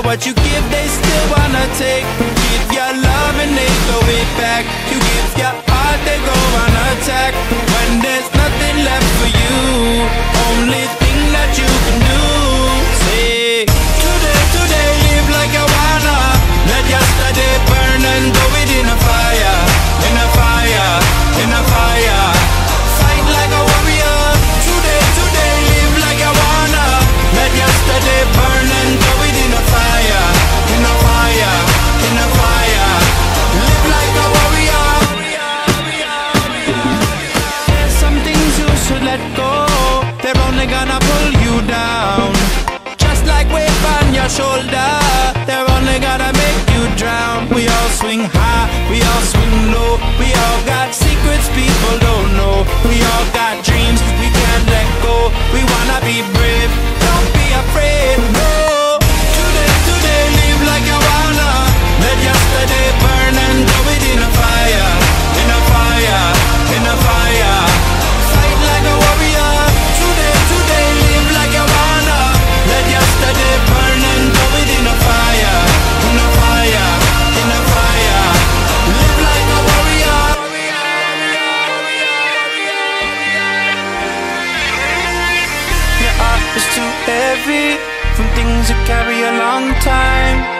But what you give, they still wanna take. Give your love and they throw it back. You give your heart, they go on attack. gonna pull you down. Just like weight on your shoulder. It's too heavy. From things that carry a long time.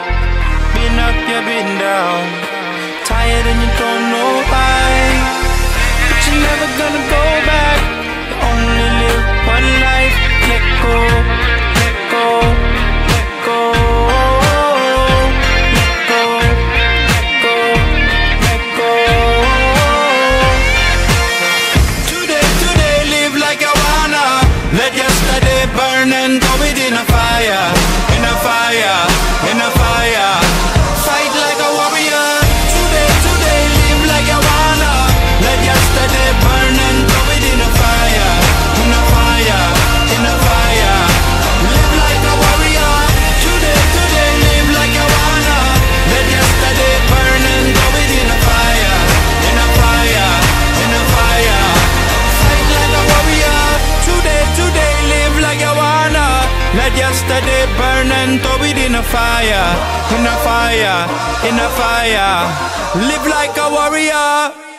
turn and Let yesterday burn and throw it in a fire, in a fire, in a fire. Live like a warrior.